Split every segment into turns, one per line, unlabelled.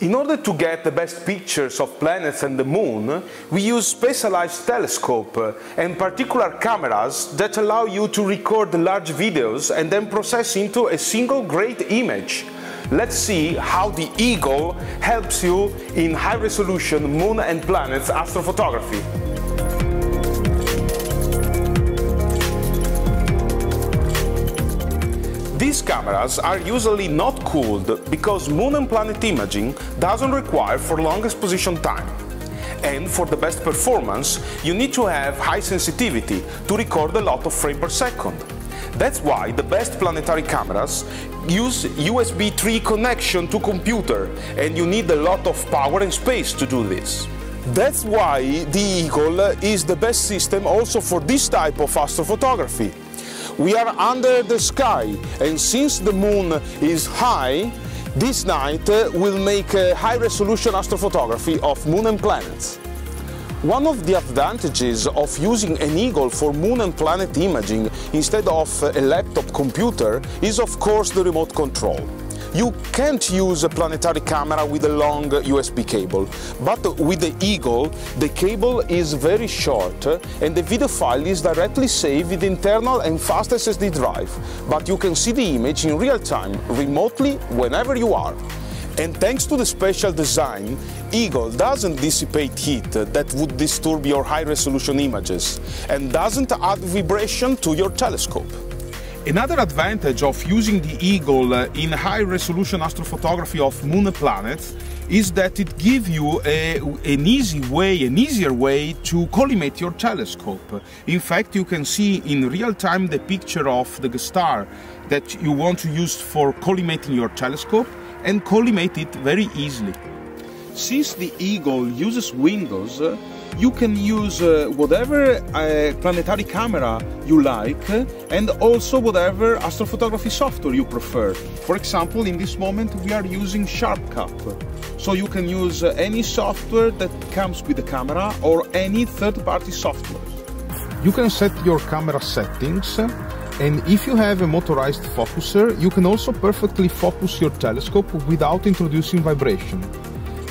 In order to get the best pictures of planets and the moon, we use specialized telescope uh, and particular cameras that allow you to record large videos and then process into a single great image. Let's see how the Eagle helps you in high-resolution moon and planets astrophotography. These cameras are usually not cooled because moon and planet imaging doesn't require for long exposition time. And for the best performance, you need to have high sensitivity to record a lot of frames per second. That's why the best planetary cameras use USB 3 connection to computer and you need a lot of power and space to do this. That's why the Eagle is the best system also for this type of astrophotography. We are under the sky and since the moon is high, this night will make a high resolution astrophotography of moon and planets. One of the advantages of using an eagle for moon and planet imaging instead of a laptop computer is of course the remote control. You can't use a planetary camera with a long USB cable, but with the Eagle, the cable is very short and the video file is directly saved with internal and fast SSD drive, but you can see the image in real time, remotely, whenever you are. And thanks to the special design, Eagle doesn't dissipate heat that would disturb your high-resolution images and doesn't add vibration to your telescope.
Another advantage of using the Eagle in high-resolution astrophotography of moon and planets is that it gives you a, an easy way, an easier way to collimate your telescope. In fact, you can see in real time the picture of the star that you want to use for collimating your telescope and collimate it very easily. Since the Eagle uses Windows, you can use uh, whatever uh, planetary camera you like and also whatever astrophotography software you prefer. For example, in this moment we are using SharpCap. So you can use uh, any software that comes with the camera or any third-party software. You can set your camera settings and if you have a motorized focuser, you can also perfectly focus your telescope without introducing vibration.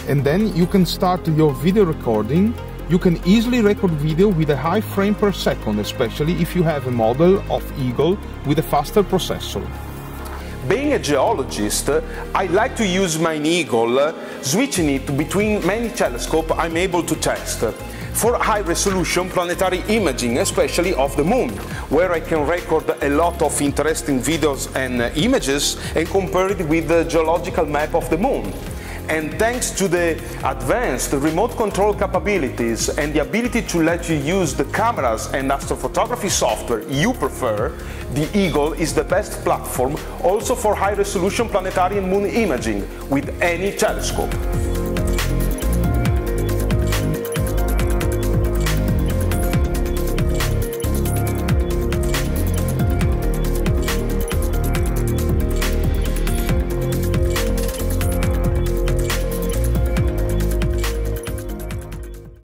And then you can start your video recording. You can easily record video with a high frame per second, especially if you have a model of Eagle with a faster processor.
Being a geologist, I like to use my Eagle, switching it between many telescopes I'm able to test for high-resolution planetary imaging, especially of the moon, where I can record a lot of interesting videos and uh, images and compare it with the geological map of the moon. And thanks to the advanced remote control capabilities and the ability to let you use the cameras and astrophotography software you prefer, the Eagle is the best platform also for high-resolution planetary and moon imaging with any telescope.